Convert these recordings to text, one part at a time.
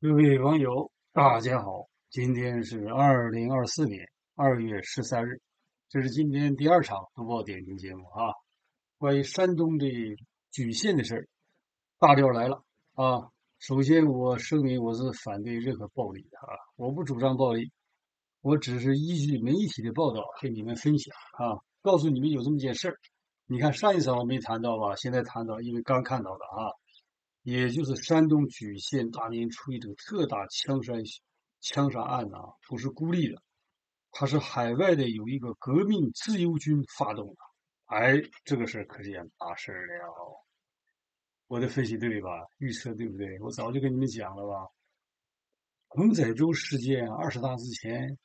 各位网友，大家好！今天是二零二四年二月十三日，这是今天第二场读报点评节目啊。关于山东的莒县的事儿，大调来了啊！首先，我声明我是反对任何暴力的啊，我不主张暴力，我只是依据媒体的报道跟你们分享啊，告诉你们有这么件事儿。你看上一场我没谈到吧？现在谈到，因为刚看到的啊。也就是山东莒县大年初一这个特大枪杀枪杀案呐，不是孤立的，它是海外的有一个革命自由军发动的，哎，这个事儿可是件大事了。我的分析对吧？预测对不对？我早就跟你们讲了吧。彭载舟事件二十大之前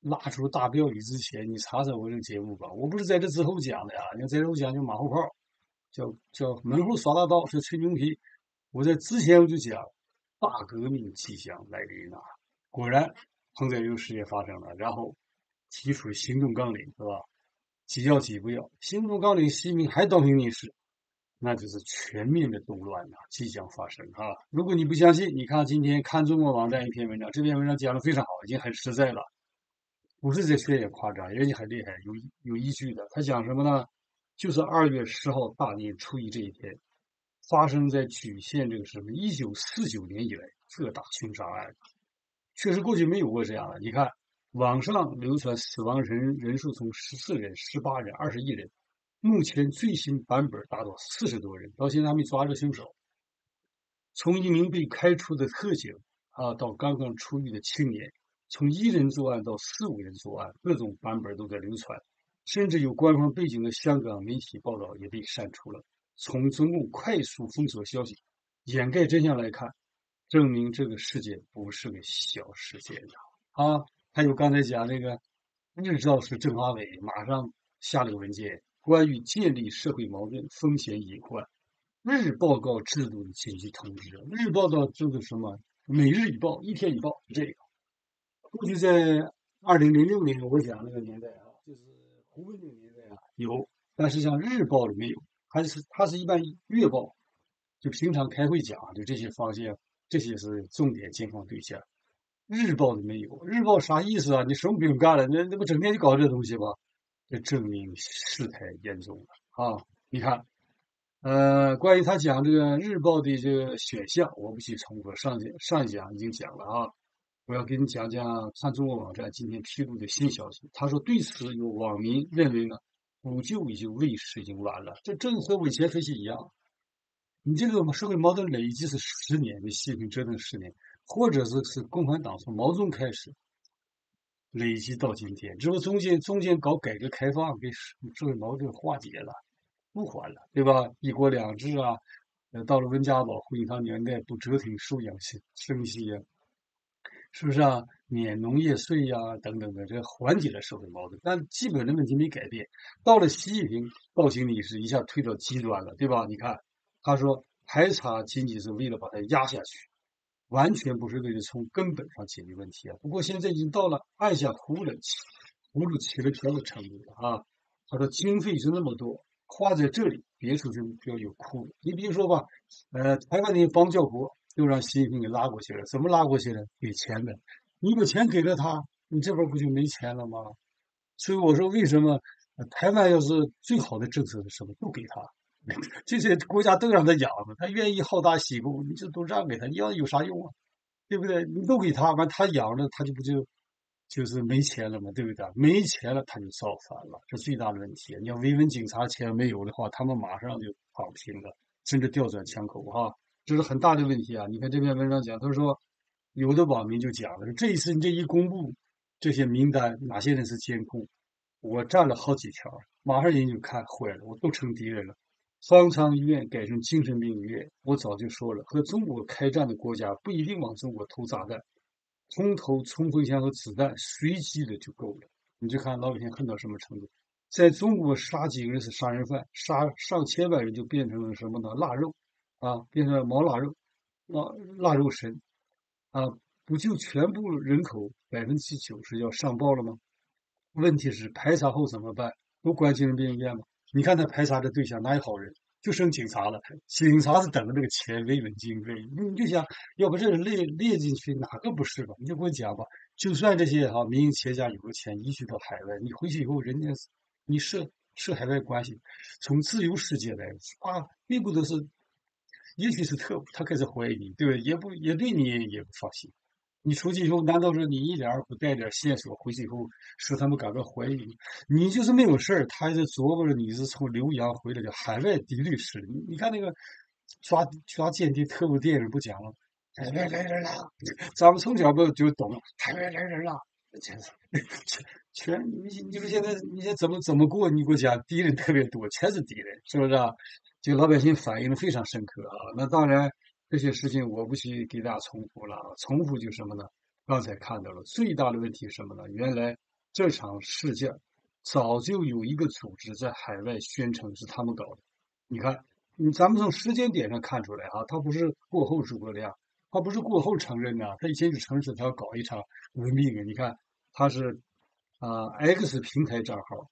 拉出大标语之前，你查查我这个节目吧。我不是在这之后讲的呀，你要在这我讲就马后炮，叫叫门户耍大刀是吹牛皮。我在之前我就讲，大革命即将来临啊！果然，彭载舟事件发生了，然后提出行动纲领，是吧？几要几不要？行动纲领，习近平还道明逆誓，那就是全面的动乱呐，即将发生啊！如果你不相信，你看今天看中国网站一篇文章，这篇文章讲的非常好，已经很实在了，不是在渲染夸张，人家很厉害，有有依据的。他讲什么呢？就是二月十号大年初一这一天。发生在莒县这个什么？一九四九年以来特大凶杀案，确实过去没有过这样的。你看网上流传死亡人人数从十四人、十八人、二十一人，目前最新版本达到四十多人，到现在还没抓着凶手。从一名被开除的特警啊，到刚刚出狱的青年，从一人作案到四五人作案，各种版本都在流传，甚至有官方背景的香港媒体报道也被删除了。从中共快速封锁消息、掩盖真相来看，证明这个事件不是个小事件呀！啊，还有刚才讲那个日照市政法委马上下了个文件，关于建立社会矛盾风险隐患日报告制度的紧急通知。日报道就是什么？每日一报，一天一报，这个。过去在二零零六年，我讲那个年代啊，就是胡文那个年代啊，有，但是像日报里没有。还是它是一般月报，就平常开会讲，就这些方向，这些是重点监控对象。日报的没有，日报啥意思啊？你什么不用干了？那那不整天就搞这东西吗？这证明事态严重了啊！你看，呃，关于他讲这个日报的这个选项，我不去重复，上讲上一讲已经讲了啊。我要给你讲讲看中国网站今天披露的新消息。他说对此有网民认为呢。补救已经为时已经晚了，这正和我以前分析一样。你这个社会矛盾累积是十年的，习近平折腾十年，或者是是共产党从毛泽东开始累积到今天，只不过中间中间搞改革开放，给社会矛盾化解了，不还了，对吧？一国两制啊，呃，到了温家宝、胡锦涛年代，不折腾收养生生息呀。是不是啊？免农业税呀，等等的，这缓解了社会矛盾，但基本的问题没改变。到了习近平暴行逆施，一下推到极端了，对吧？你看，他说排查仅仅是为了把它压下去，完全不是为了从根本上解决问题啊。不过现在已经到了按下葫芦起，葫芦起了瓢的程度了啊。他说经费是那么多，花在这里，别处就就要有哭。你比如说吧，呃，台湾那些帮教国。又让习近平给拉过去了，怎么拉过去了？给钱的，你把钱给了他，你这边不就没钱了吗？所以我说，为什么台湾要是最好的政策是什么？都给他，这些国家都让他养着，他愿意好大喜功，你这都让给他，你要有啥用啊？对不对？你都给他，完他养着，他就不就就是没钱了吗？对不对？没钱了，他就造反了，这最大的问题。你要维稳警察钱没有的话，他们马上就躺平了，甚至调转枪口哈。这是很大的问题啊！你看这篇文章讲，他说有的网民就讲了，这一次你这一公布这些名单，哪些人是监控？我占了好几条，马上人就看坏了，我都成敌人了。方舱医院改成精神病医院，我早就说了，和中国开战的国家不一定往中国投炸弹，空投冲锋枪和子弹随机的就够了。你就看老百姓恨到什么程度，在中国杀几个人是杀人犯，杀上千万人就变成了什么呢？腊肉。啊，变成了毛腊肉，腊腊肉神，啊，不就全部人口百分之九十要上报了吗？问题是排查后怎么办？都关精神病院吗？你看他排查的对象哪有好人？就剩警察了。警察是等着那个钱维稳经费。你就想要不这列列进去，哪个不是吧？你就给我讲吧。就算这些哈民营企业家有了钱移居到海外，你回去以后，人家你设设海外关系，从自由世界来啊，内部都是，也许是特务，他开始怀疑你，对不对？也不也对你也不放心。你出去以后，难道说你一点儿不带点线索回去以后，使他们感到怀疑？你就是没有事儿，他还在琢磨着你是从浏阳回来的海外敌律师。你你看那个抓抓间谍特务电影不讲了，海外来人了，咱们从小不就懂海外来人了？全全全你你说现在你现在怎么怎么过？你给我讲，敌人特别多，全是敌人，是不是啊？就老百姓反映的非常深刻啊。那当然。这些事情我不去给大家重复了啊，重复就什么呢？刚才看到了最大的问题是什么呢？原来这场事件早就有一个组织在海外宣称是他们搞的。你看，你咱们从时间点上看出来啊，他不是过后诸葛亮，他不是过后承认的，他以前就承认他要搞一场革命啊。你看，他是啊 X 平台账号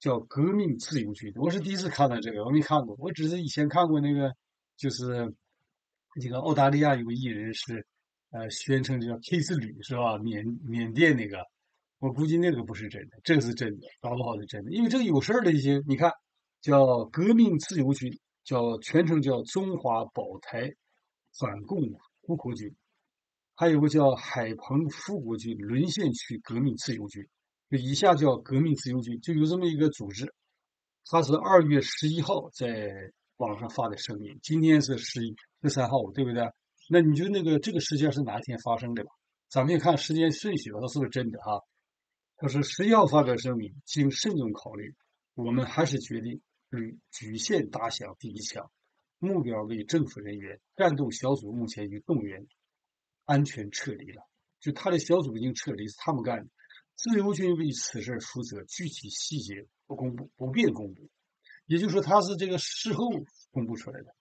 叫革命自由军，我是第一次看到这个，我没看过，我只是以前看过那个就是。那个澳大利亚有个艺人是，呃，宣称叫 K 斯旅是吧？缅缅甸那个，我估计那个不是真的，这个是真的，搞不好是真的。因为这个有事儿的一些，你看，叫革命自由军，叫全称叫中华保台反共护国军，还有个叫海澎复国军沦陷区革命自由军，就以下叫革命自由军，就有这么一个组织。他是二月十一号在网上发的声明，今天是十一。十三号，对不对？那你就那个这个事件是哪一天发生的吧？咱们也看时间顺序吧，它是不是真的啊？他说十一号发表声明，经慎重考虑，我们还是决定嗯局限打响第一枪，目标为政府人员，战斗小组目前已经动员，安全撤离了。就他的小组已经撤离，是他们干的。自由军为此事负责，具体细节不公布，不便公布。也就是说，他是这个事后公布出来的。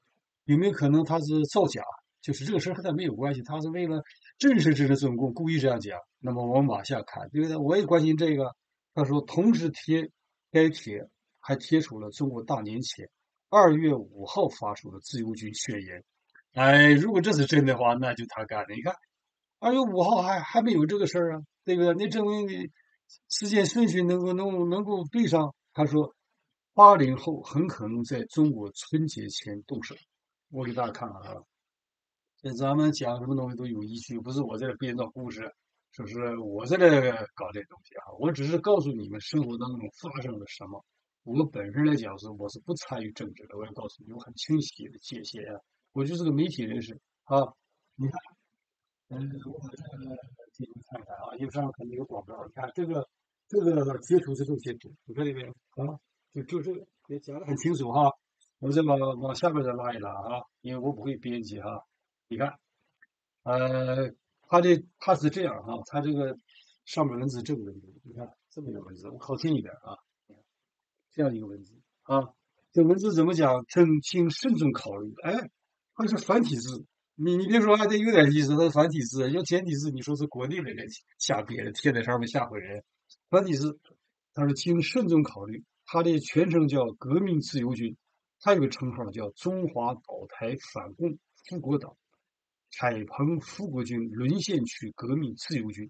有没有可能他是造假？就是这个事和他没有关系，他是为了震慑震慑中共，故意这样讲。那么我们往下看，对不对？我也关心这个。他说，同时贴该帖还贴出了中国大年前二月五号发出的自由军宣言。哎，如果这是真的话，那就他干的。你看，二月五号还还没有这个事儿啊，对不对？那证明你时间顺序能够能能够对上。他说，八零后很可能在中国春节前动手。我给大家看看啊，这咱们讲什么东西都有依据，不是我在编造故事，是不是？我在这搞这东西啊，我只是告诉你们生活当中发生了什么。我本身来讲是我是不参与政治的，我要告诉你有很清晰的界限啊。我就是个媒体人士啊。你看，嗯，我这个给你看看啊，右上可能有广告。你看这个这个截图是这个截图，你看见没有啊？就就这个也讲的很清楚哈。我再往往下边再拉一拉啊，因为我不会编辑哈。你看，呃，它的它是这样哈，它这个上面文字这个文字，你看这么一个文字，我靠近一点啊，这样一个文字啊，这文字怎么讲？请请慎重考虑。哎，它是繁体字，你你别说，这有点意思，它繁体字。要简体字，你说是国内的人瞎编的，贴在上面吓唬人。繁体字，他说请慎重考虑。他的全称叫革命自由军。还有个称号叫中华保台反共复国党海澎复国军沦陷区革命自由军，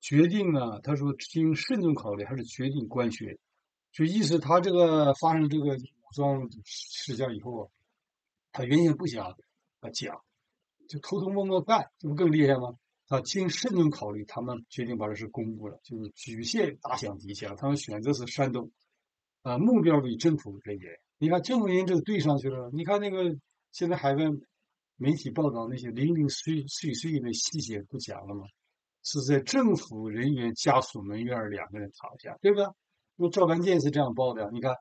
决定啊，他说经慎重考虑，还是决定官宣。就意思他这个发生这个武装事件以后啊，他原先不想啊讲，就偷偷摸摸干，这不更厉害吗？他经慎重考虑，他们决定把这事公布了，就是举县打响第一枪。他们选择是山东，啊，目标为政府人员。你看政府人员这个对上去了。你看那个现在海外媒体报道那些零零碎碎碎的细节不讲了吗？是在政府人员家属门院两个人躺下，对不对？那赵文健是这样报的。你看，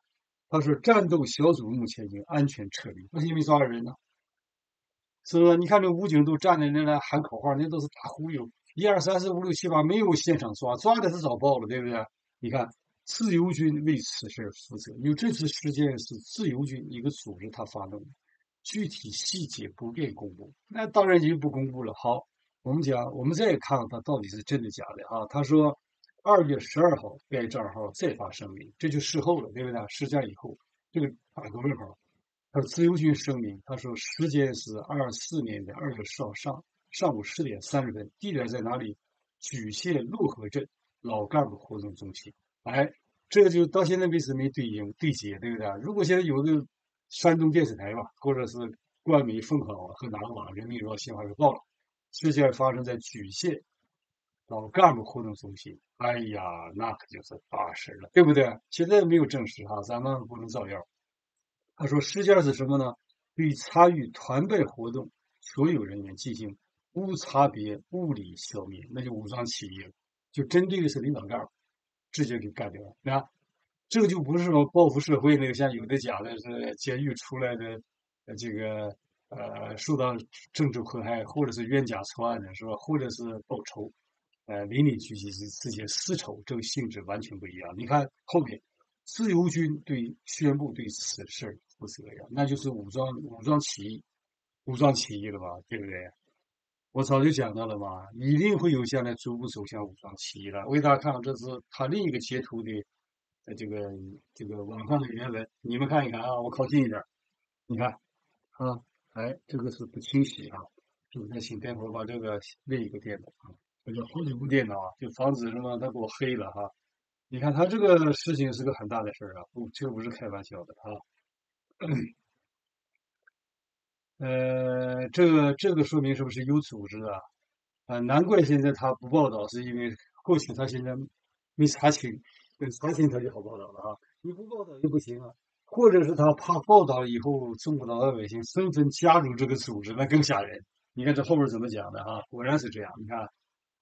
他说战斗小组目前已经安全撤离，为什么没抓人呢？是不是？你看这武警都站在那来喊口号，那都是大忽悠。一二三四五六七八，没有现场抓，抓的是早报了，对不对？你看。自由军为此事负责，因为这次事件是自由军一个组织他发动的，具体细节不便公布，那当然就不公布了。好，我们讲，我们再看看他到底是真的假的啊？他说，二月十二号该账号再发声明，这就事后了，对不对？事件以后，这个打个问号。他自由军声明，他说时间是二四年的二月十号上上午十点三十分，地点在哪里？莒县漯河镇老干部活动中心。哎，这个就到现在为止没对应对接，对不对？如果现在有个山东电视台吧，或者是冠名凤凰网和哪个网人民日报、新华日报了，事件发生在莒县老干部活动中心。哎呀，那可就是大事了，对不对？现在没有证实哈，咱们不能造谣。他说事件是什么呢？对参与团拜活动所有人员进行无差别物理消灭，那就武装起义了，就针对的是领导干部，直接给干掉了。那这个就不是说报复社会那个，像有的讲的是监狱出来的，呃，这个呃受到政治迫害，或者是冤假错案的，是吧？或者是报仇，呃，邻里聚集之之间私仇，这个性质完全不一样。你看后面，自由军对宣布对此事负责呀，那就是武装武装起义，武装起义了吧？对不对？我早就讲到了嘛，一定会有将来逐步走向武装起义了。为大家看，这是他另一个截图的。呃，这个这个网上的原文，你们看一看啊，我靠近一点，你看啊，哎，这个是不清晰啊，就再请待会儿把这个另一个电脑啊，这个好几部电脑啊，就防止什么他给我黑了哈。你看他这个事情是个很大的事儿啊，不，这不是开玩笑的啊。呃，这个这个说明是不是有组织啊？啊，难怪现在他不报道，是因为过去他现在没查清。跟查清他就好报道了啊！你不报道就不行啊，或者是他怕报道了以后中国老百姓纷纷加入这个组织，那更吓人。你看这后边怎么讲的啊？果然是这样。你看，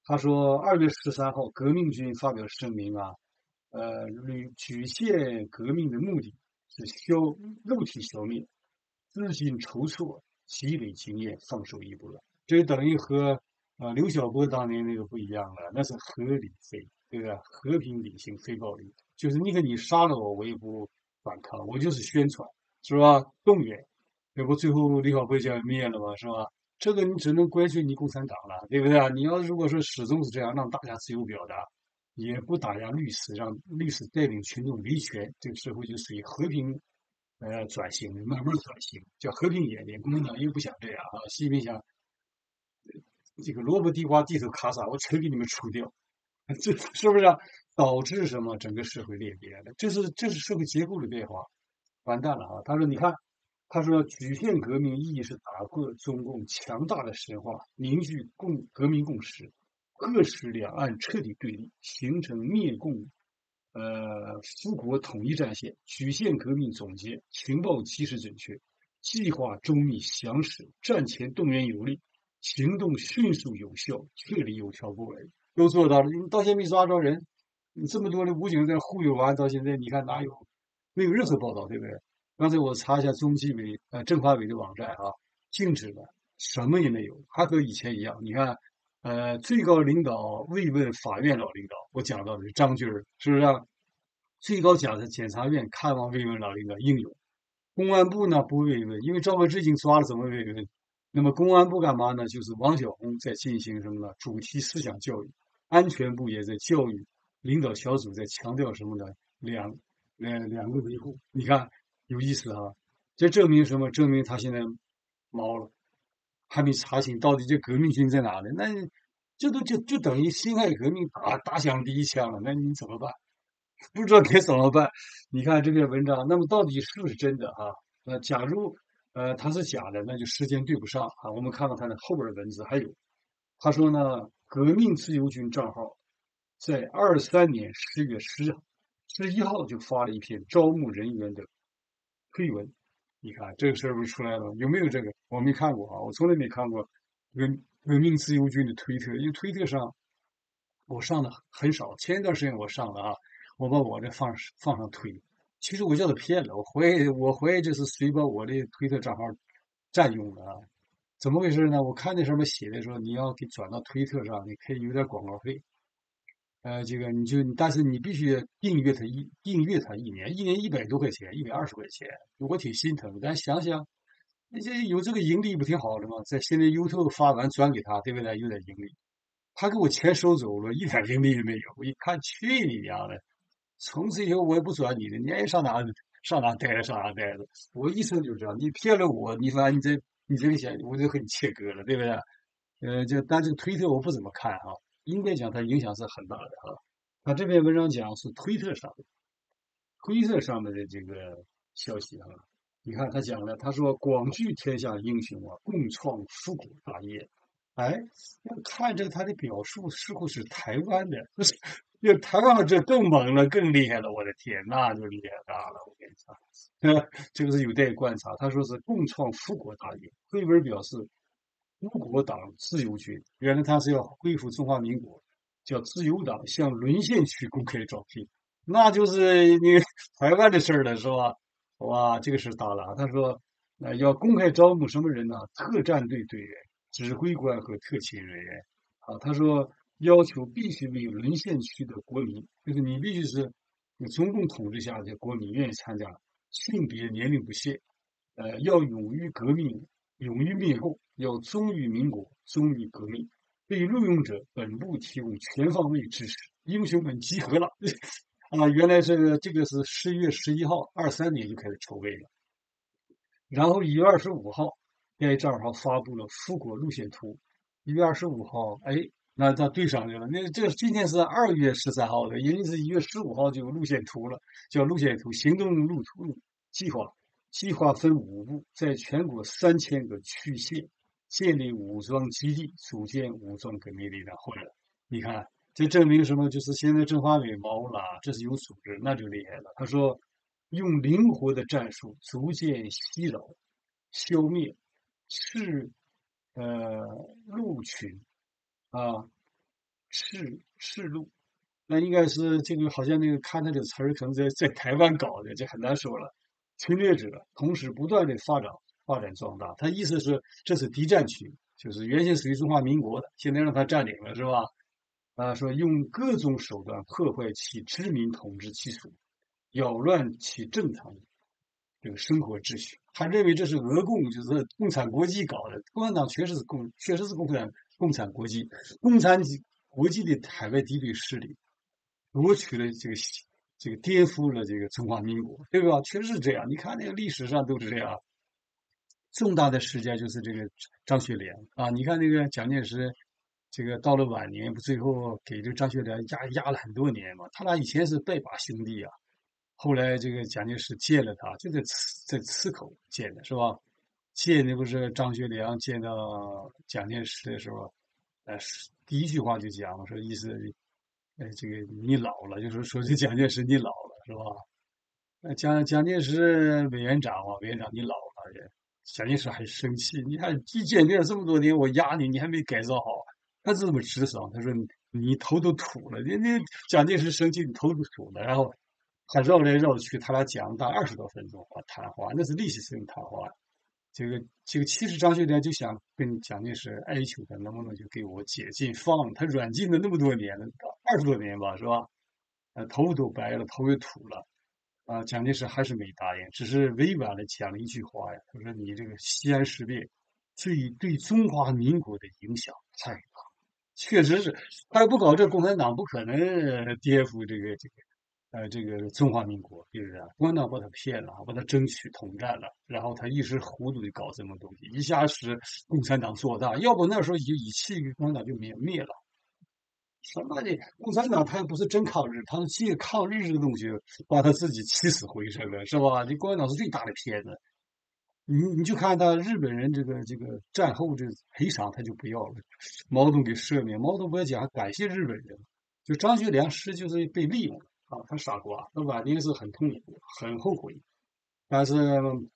他说二月十三号，革命军发表声明啊，呃，举县革命的目的是消肉体消灭，资金筹措，积累经验，放手一搏。这等于和啊刘晓波当年那个不一样了，那是合理非。对不对？和平理性非暴力，就是你看你杀了我，我也不反抗，我就是宣传，是吧？动员，要不最后李小波就要灭了嘛，是吧？这个你只能怪罪你共产党了，对不对啊？你要如果说始终是这样，让大家自由表达，也不打压律师，让律师带领群众维权，这个社会就属于和平呃转型，慢慢转型，叫和平演变。共产党又不想这样啊，习近平想这个萝卜地瓜地头咔嚓，我全给你们除掉。这是不是啊导致什么整个社会裂变的？这是这是社会结构的变化，完蛋了啊！他说：“你看，他说莒县革命意义是打破中共强大的神话，凝聚共革命共识，各使两岸彻底对立，形成灭共呃复国统一战线。曲线革命总结情报及时准确，计划周密详实，战前动员有力，行动迅速有效，确立有条不紊。”都做到了，你到现在没抓着人，你这么多的武警在忽悠完，到现在你看哪有没有任何报道，对不对？刚才我查一下中纪委呃政法委的网站啊，静止的，什么也没有，还和以前一样。你看，呃，最高领导慰问法院老领导，我讲到的是张军是不是？最高检察检察院看望慰问老领导应有，公安部呢不慰问，因为赵志已经抓了，怎么慰问？那么公安部干嘛呢？就是王小红在进行什么呢？主题思想教育。安全部也在教育领导小组在强调什么呢？两两两个维护，你看有意思哈。这证明什么？证明他现在毛了，还没查清到底这革命军在哪里？那这都就就等于辛亥革命打打响第一枪了。那你怎么办？不知道该怎么办。你看这篇文章，那么到底是不是真的啊？那假如呃他是假的，那就时间对不上啊。我们看看他的后边的文字，还有他说呢。革命自由军账号在二三年十月十十一号就发了一篇招募人员的推文，你看这个事儿不是出来了？有没有这个？我没看过啊，我从来没看过革革命自由军的推特，因为推特上我上的很少。前一段时间我上了啊，我把我这放放上推，其实我叫他骗了，我怀疑我怀疑这是谁把我的推特账号占用了啊？怎么回事呢？我看那上面写的说，你要给转到推特上，你可以有点广告费。呃，这个你就，但是你必须订阅他一订阅他一年，一年一百多块钱，一百二十块钱，我挺心疼。咱想想，那这有这个盈利不挺好的吗？在现在 YouTube 发完转给他，对不对？有点盈利。他给我钱收走了，一点盈利也没有。我一看，去你娘的！从此以后我也不转你了，你爱上哪上哪待着上哪待着。我一生就这样，你骗了我，你反正你这你这个钱我就和你切割了，对不对？呃，就但这个推特我不怎么看哈，应该讲它影响是很大的哈。他这篇文章讲是推特上的，推特上面的这个消息哈。你看他讲了，他说广聚天下英雄啊，共创复国大业。哎，看着他的表述，似乎是台湾的，不 是？就台湾这更猛了，更厉害了！我的天，那就厉害大了！我跟你讲，这个是有待观察。他说是共创复国大业。推文表示，中国党自由军原来他是要恢复中华民国，叫自由党向沦陷区公开招聘，那就是你 台湾的事儿了，是吧？哇，这个事大了。他说，呃，要公开招募什么人呢？特战队队员。指挥官和特勤人员，啊，他说要求必须为沦陷区的国民，就是你必须是中共统治下的国民，愿意参加，性别年龄不限，呃，要勇于革命，勇于灭共，要忠于民国，忠于革命。对录用者，本部提供全方位支持。英雄们集合了，啊，原来这个这个是十一月十一号，二三年就开始筹备了，然后一月二十五号。该账号发布了复国路线图，一月二十五号，哎，那他对上去了。那这今天是二月十三号的，因为是一月十五号就有路线图了，叫路线图行动路图计划。计划分五步，在全国三千个区县建立武装基地，组建武装革命力量。后来，你看，这证明什么？就是现在政法委毛了，这是有组织，那就厉害了。他说，用灵活的战术逐渐袭扰、消灭。赤，呃，鹿群，啊，赤赤鹿，那应该是这个好像那个看他的词儿，可能在在台湾搞的，这很难说了。侵略者同时不断的发展发展壮大，他意思是这是敌占区，就是原先属于中华民国的，现在让他占领了，是吧？啊，说用各种手段破坏其殖民统治基础，扰乱其正常这个生活秩序。他认为这是俄共，就是共产国际搞的。共产党确实是共，确实是共产共产国际，共产国际的海外敌对势力夺取了这个这个颠覆了这个中华民国，对吧？确实是这样。你看那个历史上都是这样。重大的事件就是这个张学良啊，你看那个蒋介石，这个到了晚年不最后给这张学良压压了很多年嘛？他俩以前是拜把兄弟啊。后来这个蒋介石见了他，就在刺在刺口见的是吧？见的不是张学良见到蒋介石的时候，呃，第一句话就讲说意思，呃，这个你老了，就是说这蒋介石你老了是吧？呃，蒋蒋介石委员长啊，委员长你老了也，蒋介石还生气，你看一见面这么多年，我压你，你还没改造好，他是这么直爽，他说你头都土了，你你蒋介石生气，你头都土了，然后。他绕来绕去，他俩讲了大二十多分钟话谈话，那是历史性谈话。这个这个，其实张学良就想跟蒋介石哀求他，能不能就给我解禁放？他软禁了那么多年了，二十多年吧，是吧？呃，头都白了，头也土了，啊，蒋介石还是没答应，只是委婉的讲了一句话呀，他说：“你这个西安事变，对对中华民国的影响太大，确实是，他要不搞这，共产党不可能颠覆这个这个。”呃，这个中华民国，是不是？共产党把他骗了，把他争取统战了，然后他一时糊涂的搞这么东西，一下使共产党做大。要不那时候以以气共产党就灭灭了。什么的，共产党他又不是真抗日，他借抗日这个东西把他自己起死回生了，是吧？你共产党是最大的骗子。你你就看他日本人这个这个战后这赔偿他就不要了，毛泽东给赦免，毛泽东不要讲感谢日本人，就张学良是就是被利用了。啊，他傻瓜，那晚年是很痛苦，很后悔。但是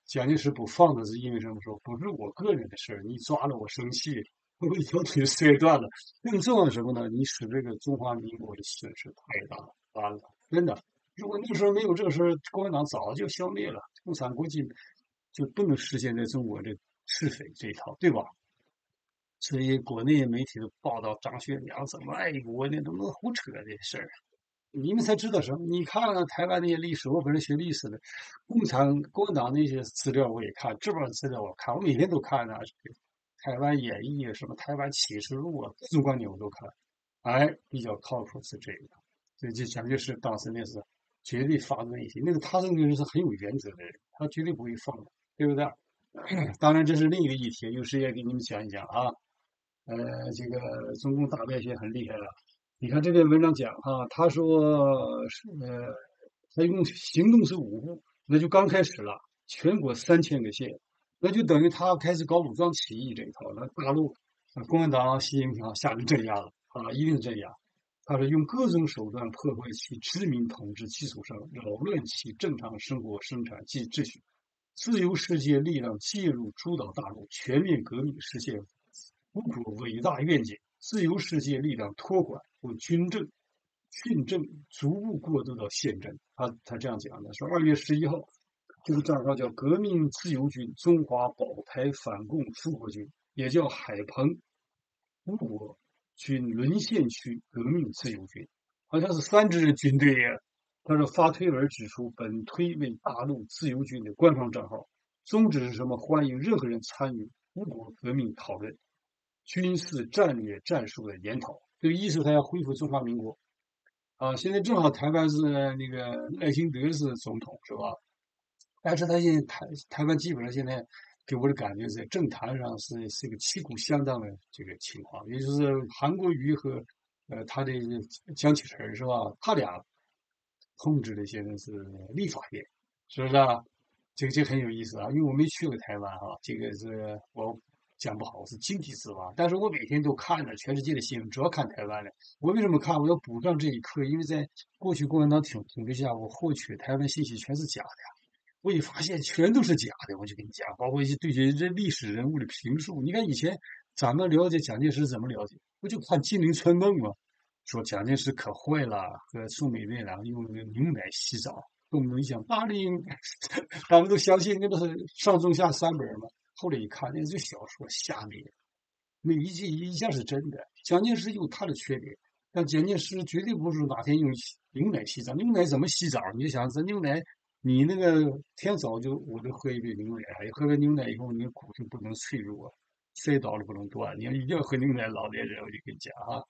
蒋介石不放的是因为什么？说不是我个人的事，你抓了我生气，我一条腿摔断了。更重要的什么呢？你使这个中华民国的损失太大了，完了，真的。如果那时候没有这个事儿，共产党早就消灭了，共产国际就不能实现在中国的是非这一套，对吧？所以国内媒体的报道张学良怎么爱国呢？都是胡扯的事儿。你们才知道什么？你看看台湾那些历史，我本身学历史的，共产共产党那些资料我也看，这帮资料我看，我每天都看啊。台湾演义什么台湾启示录啊，各种观点我都看。哎，比较靠谱是这个。所以这蒋介石当时那是绝对发自内心。那个他这个人是很有原则的人，他绝对不会放的，对不对？当然这是另一个议题，有时间给你们讲一讲啊。呃，这个中共大外宣很厉害了。你看这篇文章讲哈，他说是呃，他用行动是五步，那就刚开始了，全国三千个县，那就等于他开始搞武装起义这一套。那大陆共产党习近平，下令镇压了啊，一定镇压。他是用各种手段破坏其殖民统治基础上扰乱其正常生活生产及秩序。自由世界力量介入主导大陆全面革命，实现祖国伟大愿景。自由世界力量托管或军政、训政逐步过渡到宪政。他他这样讲的，说二月十一号，这个账号叫“革命自由军中华保台反共复国军”，也叫海澎复国军沦陷区革命自由军，好像是三支军队呀。他说发推文指出，本推为大陆自由军的官方账号，宗旨是什么？欢迎任何人参与复国革命讨论。军事战略战术的研讨，这个意思他要恢复中华民国啊！现在正好台湾是那个赖清德是总统，是吧？但是他现在台台湾基本上现在给我的感觉是政坛上是是一个旗鼓相当的这个情况，也就是韩国瑜和呃他的江启臣是吧？他俩控制的现在是立法院，是不是啊？这个这很有意思啊！因为我没去过台湾哈，这个是我。讲不好是井底之蛙，但是我每天都看着全世界的新闻，主要看台湾的。我为什么看？我要补上这一课，因为在过去共产党统统治下，我获取台湾信息全是假的。我一发现全都是假的，我就跟你讲，包括一些对些人历史人物的评述。你看以前咱们了解蒋介石怎么了解？不就看《金陵春梦》吗？说蒋介石可坏了，和宋美龄然后用那个牛奶洗澡，动不动一讲八零，他们都相信那不是上中下三本嘛。后来一看，那是小说瞎编，每一句一下是真的。蒋介石有他的缺点，但蒋介石绝对不是哪天用牛奶洗澡。牛奶怎么洗澡？你就想这牛奶，你那个天早就我就喝一杯牛奶，喝完牛奶以后，你的骨头不能脆弱，摔倒了不能断。你要一定要喝牛奶，老年人我就跟你讲啊，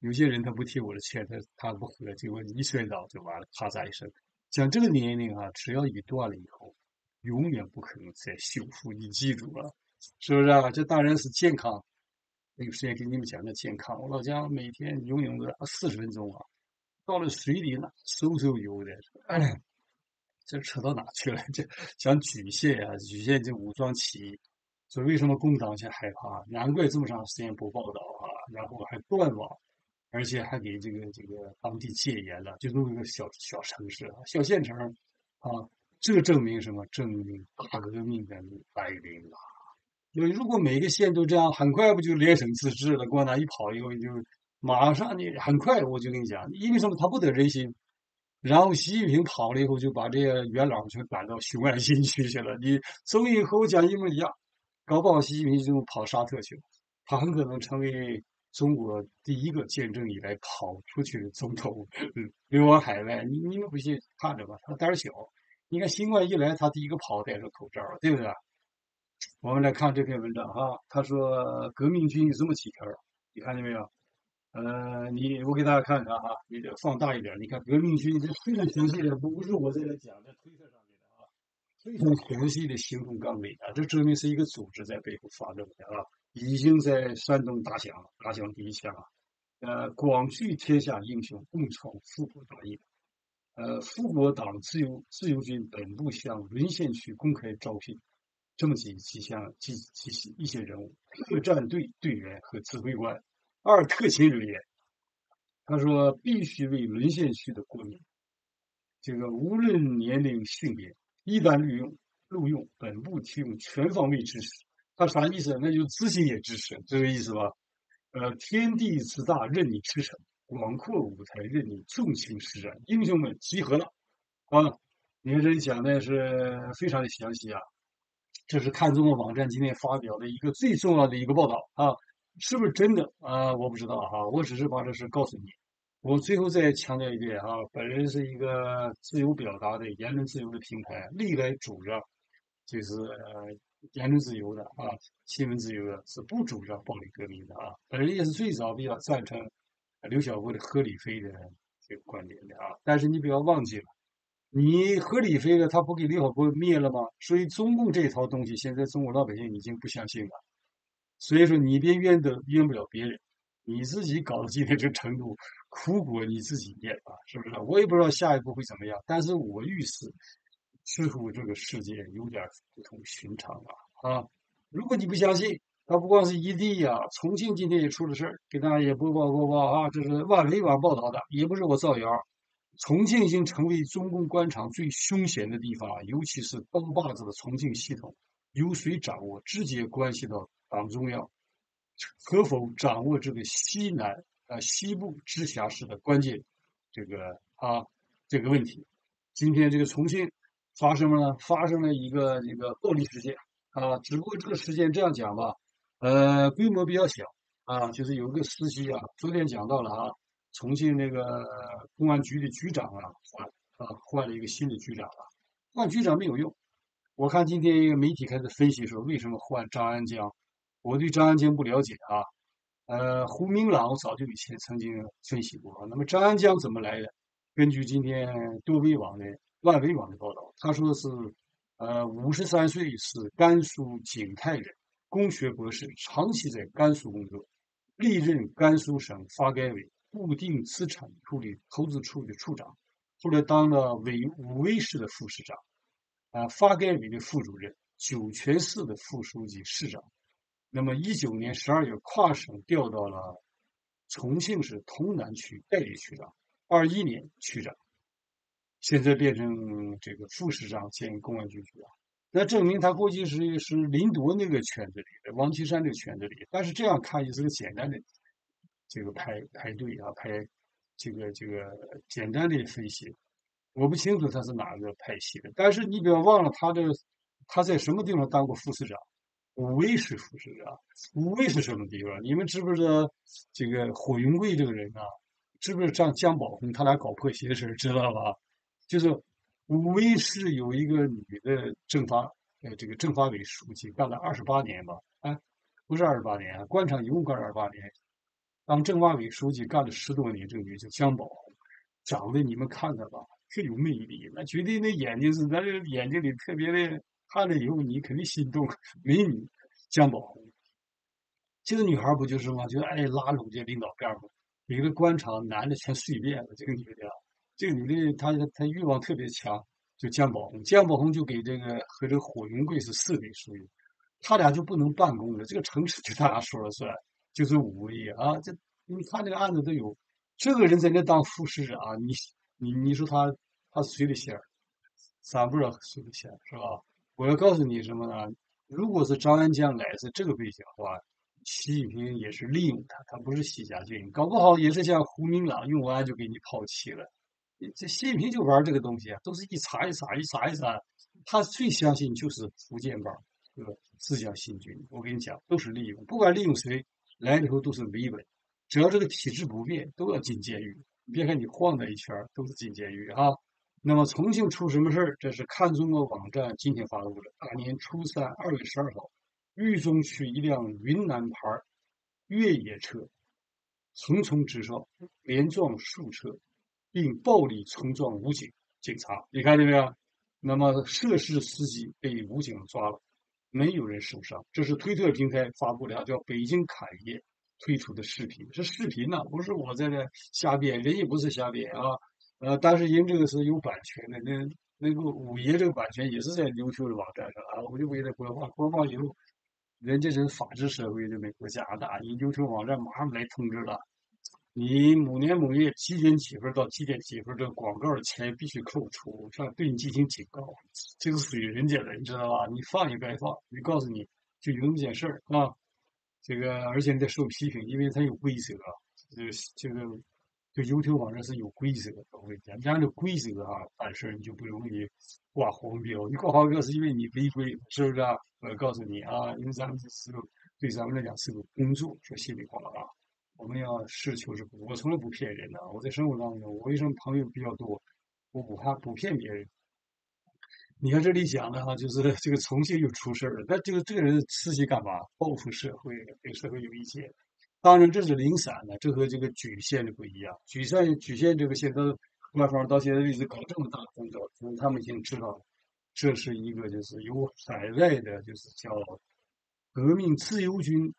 有些人他不听我的劝，他他不喝，结果一摔倒就完了，咔嚓一声。讲这个年龄啊，只要一断了以后。永远不可能再修复，你记住了，是不是啊？这当然是健康。有时间给你们讲讲健康。我老家每天游泳个四十分钟啊，到了水里了，嗖嗖游的。这扯到哪去了？这想举县啊，举县这武装起义，所以为什么共党先害怕？难怪这么长时间不报道啊，然后还断网，而且还给这个这个当地戒严了，就弄一个小小城市啊、小县城啊。这证明什么？证明大革命的来临了。因为如果每个县都这样，很快不就连省自治了？共产党一跑以后，就马上你很快，我就跟你讲，因为什么？他不得人心。然后习近平跑了以后，就把这些元老全赶到雄安新区去了。你总以和我讲一模一样，搞不好习近平就跑沙特去了。他很可能成为中国第一个见证以来跑出去的总统，嗯流亡海外。你你们不信，看着吧，他胆小。你看新冠一来，他第一个跑戴着口罩，对不对？我们来看这篇文章哈，他说革命军有这么几条，你看见没有？呃，你我给大家看看哈，你得放大一点。你看革命军这非常详细的，不是我在这讲的推特上面的啊，非常详细的行动纲领啊，这证明是一个组织在背后发动的啊，已经在山东打响打响第一枪啊，呃，广聚天下英雄，共创复国大业。呃，复国党自由自由军本部向沦陷区公开招聘这么几几项几几一些人物：特战队队员和指挥官，二特勤人员。他说，必须为沦陷区的国民，这个无论年龄性别，一旦录用录用，本部提供全方位支持。他啥意思？那就资金也支持，这个意思吧？呃，天地之大，任你驰骋。广阔舞台任你纵情施展，英雄们集合了啊！你看这讲的是非常的详细啊，这是看中国网站今天发表的一个最重要的一个报道啊，是不是真的啊？我不知道哈，我只是把这事告诉你。我最后再强调一遍啊，本人是一个自由表达的言论自由的平台，历来主张就是言论自由的啊，新闻自由的，是不主张暴力革命的啊。本人也是最早比较赞成。刘晓波的、贺礼飞的这个观点的啊，但是你不要忘记了，你合理飞了，他不给刘晓波灭了吗？所以中共这套东西，现在中国老百姓已经不相信了。所以说，你别怨的怨不了别人，你自己搞到今天这程度，苦果你自己咽吧，是不是？我也不知道下一步会怎么样，但是我预示，似乎这个世界有点不同寻常了啊！如果你不相信，他不光是异地呀，重庆今天也出了事儿，给大家也播报播报啊，这是万维网报道的，也不是我造谣。重庆已经成为中共官场最凶险的地方，尤其是刀把子的重庆系统，由谁掌握，直接关系到党中央可否掌握这个西南啊西部直辖市的关键这个啊这个问题。今天这个重庆发生了发生了一个一个暴力事件啊，只不过这个事件这样讲吧，呃，规模比较小啊，就是有个司机啊，昨天讲到了啊。重庆那个公安局的局长啊换啊换了一个新的局长了，换局长没有用。我看今天一个媒体开始分析说为什么换张安江，我对张安江不了解啊。呃，胡明朗早就以前曾经分析过。那么张安江怎么来的？根据今天多维网的万维网的报道，他说是呃五十三岁，是甘肃景泰人，工学博士，长期在甘肃工作，历任甘肃省发改委。固定资产处理投资处的处长，后来当了委武威市的副市长，啊，发改委的副主任，酒泉市的副书记、市长。那么，一九年十二月跨省调到了重庆市潼南区代理区长，二一年区长，现在变成这个副市长兼公安局局长。那证明他估计是是林铎那个圈子里的，王岐山这个圈子里。但是这样看也是个简单的。这个排排队啊，排这个这个简单的分析，我不清楚他是哪个派系的。但是你不要忘了，他的他在什么地方当过副市长？武威市副市长。武威是什么地方？你们知不知道这个火云贵这个人啊？知不知道张江宝红他俩搞破鞋的事知道吧？就是武威市有一个女的政法呃这个政法委书记，干了二十八年吧？啊，不是二十八年，官场一共干了二十八年。当政法委书记干了十多年，这个女叫江宝，长得你们看看吧，特有魅力。那绝对那眼睛是，那这眼睛里特别的，看了以后你肯定心动。美女江宝红，这个女孩不就是吗？就爱拉拢这领导干部，每个官场男的全睡遍了。这个女的，这个女的她她欲望特别强，就江宝红。江宝红就给这个和这个火云贵是市委书记，他俩就不能办公了，这个城市就 他俩说了算。就是武威啊，这你看这个案子都有，这个人在那当副市长，你你你说他他是谁的线儿？咱不知道谁的线是吧？我要告诉你什么呢？如果是张安江来自这个背景的话，习近平也是利用他，他不是习家军，搞不好也是像胡明朗用完就给你抛弃了。这习近平就玩这个东西啊，都是一茬一茬一茬一茬，他最相信就是福建帮这个自强新军。我跟你讲，都是利用，不管利用谁。来了以后都是维稳，只要这个体制不变，都要进监狱。别看你晃那一圈都是进监狱啊。那么重庆出什么事儿？这是看中国网站今天发布的。大年初三，二月十二号，渝中区一辆云南牌越野车横冲直撞，连撞数车，并暴力冲撞武警警察。你看见没有？那么涉事司机被武警抓了。没有人受伤，这是推特平台发布的，叫北京侃爷推出的视频，是视频呢，不是我在这瞎编，人也不是瞎编啊，呃，但是人这个是有版权的，那那个五爷这个版权也是在优秀的网站上啊，我就为了播放，播放以后，人家是法治社会的美国、加拿大，你优秀网站马上来通知了。你某年某月几点几分到几点几分，这个广告的钱必须扣除，是吧？对你进行警告，这个属于人家的，你知道吧？你放也该放，你告诉你就有那么件事儿啊。这个而且你得受批评，因为它有规则，这个这个这优秀网站是有规则的。我跟你讲，你按照规则啊办事，你就不容易挂黄标。你挂黄标是因为你违规，是不是啊？我告诉你啊，因为咱们这是个对咱们来讲是个工作，说心里话啊。我们要实事求是，我从来不骗人的。我在生活当中，我为什么朋友比较多？我不怕不骗别人。你看这里讲的哈，就是这个重庆又出事儿了。那这个这个人刺激干嘛？报复社会，对社会有意见。当然这是零散的，这和这个莒县的不一样。莒县莒县这个现在官方到现在为止搞这么大的动作，可能他们已经知道了，这是一个就是由海外的，就是叫革命自由军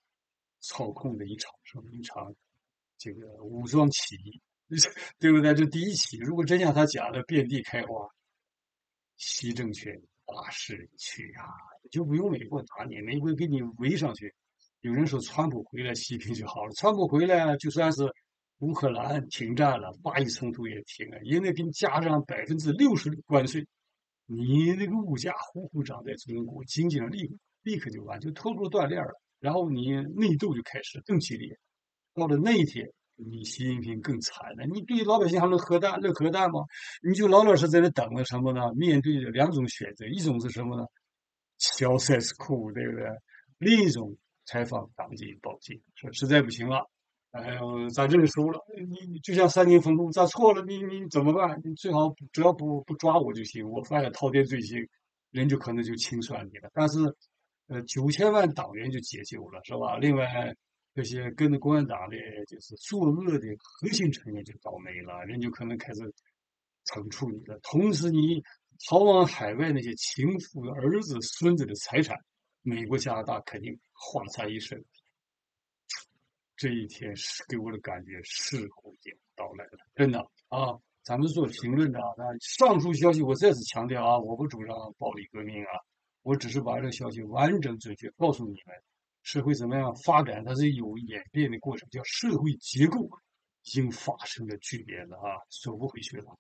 操控的一场什么一场这个武装起义，对不对？这第一起，如果真像他讲的遍地开花，习政权大势去啊，就不用美国打你，美国给你围上去。有人说川普回来习近平就好了，川普回来就算是。乌克兰停战了，巴以冲突也停了，因为给你加上百分之六十的关税，你那个物价呼呼涨，在中国经济上立立刻就完，就偷步断链了。然后你内斗就开始更激烈，到了那一天，你习近平更惨了。你对老百姓还能核弹、扔核弹吗？你就老老实实在那等着什么呢？面对着两种选择，一种是什么呢？敲塞斯库，对不对？另一种采访党禁报禁，说实在不行了。哎呦，咱认输了。你你就像三年封路，咱错了，你你怎么办？你最好只要不不抓我就行。我犯了滔天罪行，人就可能就清算你了。但是，呃，九千万党员就解救了，是吧？另外，这些跟着共产党的，就是作恶的核心成员就倒霉了，人就可能开始惩处你了。同时，你逃往海外那些情妇、儿子、孙子的财产，美国、加拿大肯定花财一身。这一天是给我的感觉似乎已经到来了，真的啊！咱们做评论的啊，上述消息我再次强调啊，我不主张暴力革命啊，我只是把这个消息完整准确告诉你们，社会怎么样发展，它是有演变的过程，叫社会结构已经发生了巨变了啊，走不回去了。